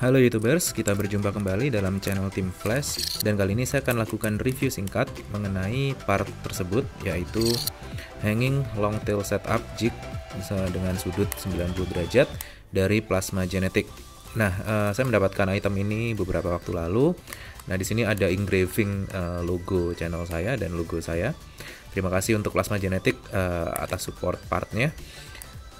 Halo YouTubers, kita berjumpa kembali dalam channel Tim Flash dan kali ini saya akan lakukan review singkat mengenai part tersebut yaitu hanging long tail setup jig dengan sudut 90 derajat dari Plasma Genetic. Nah, uh, saya mendapatkan item ini beberapa waktu lalu. Nah, di sini ada engraving uh, logo channel saya dan logo saya. Terima kasih untuk Plasma Genetic uh, atas support partnya.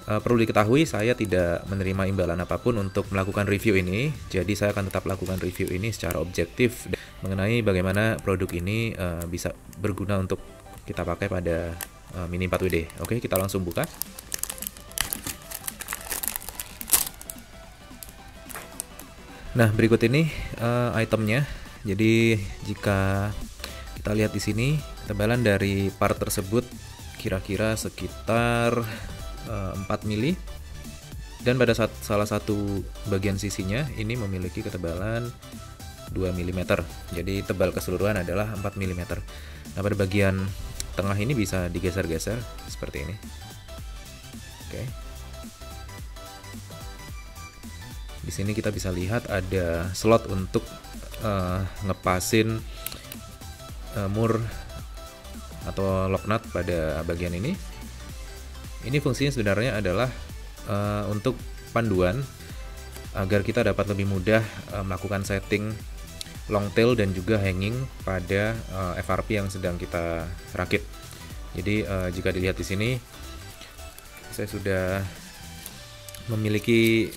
Uh, perlu diketahui saya tidak menerima imbalan apa pun untuk melakukan review ini, jadi saya akan tetap lakukan review ini secara objektif mengenai bagaimana produk ini uh, bisa berguna untuk kita pakai pada uh, Mini 4WD. Oke, kita langsung buka. Nah, berikut ini uh, itemnya. Jadi, jika kita lihat di sini, tebalan dari part tersebut kira-kira sekitar 4 mili dan pada saat salah satu bagian sisinya ini memiliki ketebalan 2 mm. Jadi tebal keseluruhan adalah 4 mm. Nah, pada bagian tengah ini bisa digeser-geser seperti ini. Oke. Di sini kita bisa lihat ada slot untuk uh, ngepasin uh, mur atau lock nut pada bagian ini. Ini fungsinya sebenarnya adalah uh, untuk panduan agar kita dapat lebih mudah uh, melakukan setting long tail dan juga hanging pada uh, FRP yang sedang kita rakit. Jadi uh, jika dilihat di sini saya sudah memiliki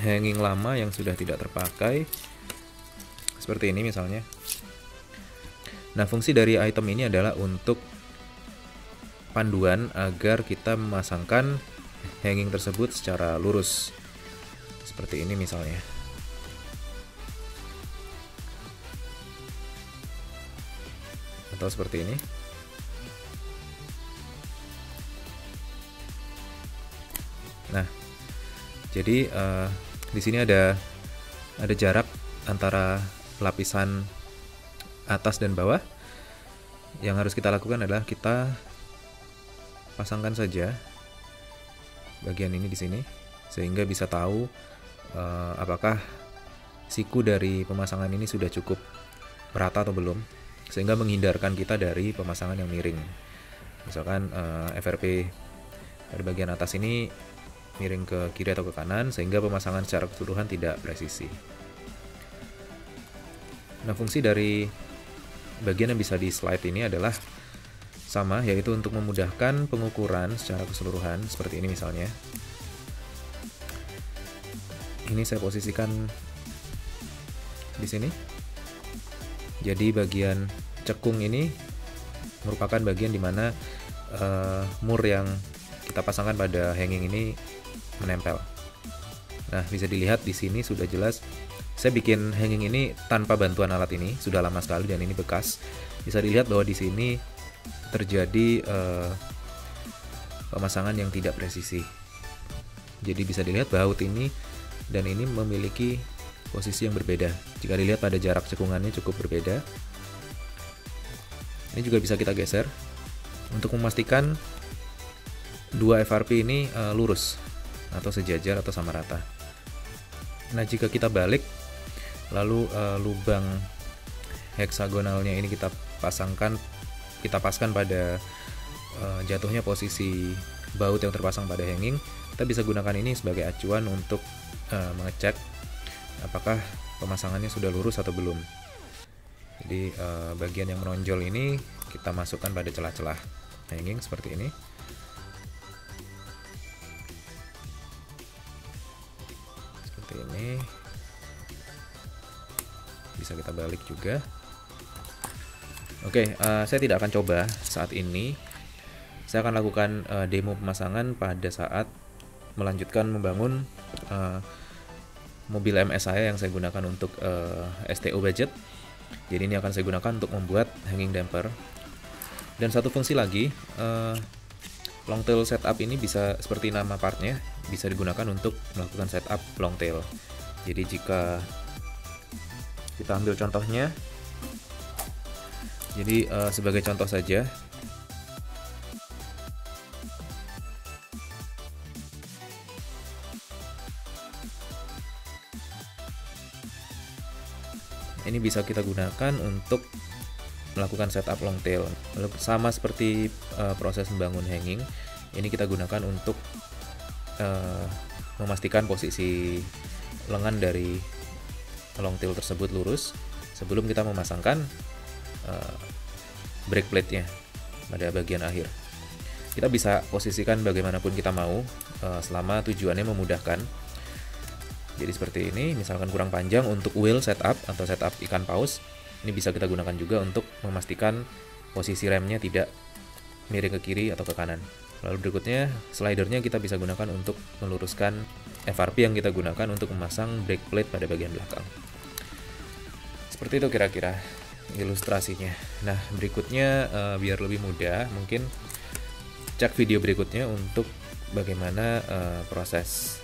hanging lama yang sudah tidak terpakai seperti ini misalnya nah fungsi dari item ini adalah untuk panduan agar kita memasangkan hanging tersebut secara lurus. Seperti ini misalnya. Atau seperti ini. Nah jadi uh, di sini ada ada jarak antara lapisan atas dan bawah. Yang harus kita lakukan adalah kita pasangkan saja bagian ini di sini sehingga bisa tahu uh, apakah siku dari pemasangan ini sudah cukup merata atau belum sehingga menghindarkan kita dari pemasangan yang miring. Misalkan uh, eh, FRP dari bagian atas ini miring ke kiri atau ke kanan sehingga pemasangan secara keseluruhan tidak presisi. Nah, fungsi dari bagian yang bisa di slide ini adalah sama yaitu untuk memudahkan pengukuran secara keseluruhan seperti ini misalnya. Ini saya posisikan di sini. Jadi bagian cekung ini merupakan bagian di mana uh, mur yang kita pasangkan pada hanging ini menempel. Nah, bisa dilihat di sini sudah jelas saya bikin hanging ini tanpa bantuan alat ini, sudah lama sekali dan ini bekas. Bisa dilihat bahwa di sini terjadi uh, pemasangan yang tidak presisi. Jadi bisa dilihat baut ini dan ini memiliki posisi yang berbeda. Jika dilihat pada jarak cekungannya cukup berbeda. Ini juga bisa kita geser untuk memastikan dua FRP ini uh, lurus atau sejajar atau sama rata. Nah, jika kita balik lalu uh, lubang heksagonalnya ini kita pasangkan kita paskan pada uh, jatuhnya posisi baut yang terpasang pada hanging, kita bisa gunakan ini sebagai acuan untuk uh, mengecek apakah pemasangannya sudah lurus atau belum. Jadi uh, bagian yang menonjol ini kita masukkan pada celah-celah hanging seperti ini. seperti ini bisa kita balik juga oke uh, saya tidak akan coba saat ini. Saya akan lakukan uh, demo pemasangan pada saat melanjutkan membangun uh, mobil MS saya yang saya gunakan untuk uh, STO budget. Jadi ini akan saya gunakan untuk membuat hanging damper. Dan satu fungsi lagi uh, long tail setup ini bisa seperti nama partnya bisa digunakan untuk melakukan setup long tail. Jadi jika kita ambil contohnya jadi uh, sebagai contoh saja. Ini bisa kita gunakan untuk melakukan setup long tail. Sama seperti uh, proses membangun hanging ini kita gunakan untuk uh, memastikan posisi lengan dari long tail tersebut lurus sebelum kita memasangkan uh, brake plate-nya pada bagian akhir. Kita bisa posisikan bagaimanapun kita mau uh, selama tujuannya memudahkan. Jadi seperti ini, misalkan kurang panjang untuk wheel setup atau setup ikan paus, ini bisa kita gunakan juga untuk memastikan posisi remnya tidak miring ke kiri atau ke kanan. Lalu berikutnya, slidernya kita bisa gunakan untuk meluruskan FRP yang kita gunakan untuk memasang brake plate pada bagian belakang. Seperti itu kira-kira ilustrasinya. Nah, berikutnya uh, biar lebih mudah, mungkin cek video berikutnya untuk bagaimana uh, proses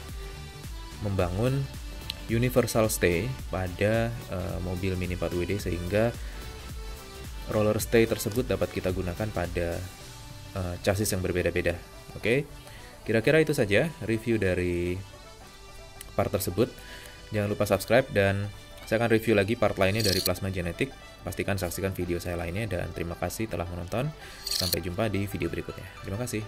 membangun universal stay pada uh, mobil Mini 4WD sehingga roller stay tersebut dapat kita gunakan pada uh, chassis yang berbeda-beda. Oke, okay? kira-kira itu saja review dari part tersebut. Jangan lupa subscribe dan saya akan review lagi part lainnya dari plasma genetik. Pastikan saksikan video saya lainnya dan terima kasih telah menonton. Sampai jumpa di video berikutnya. Terima kasih.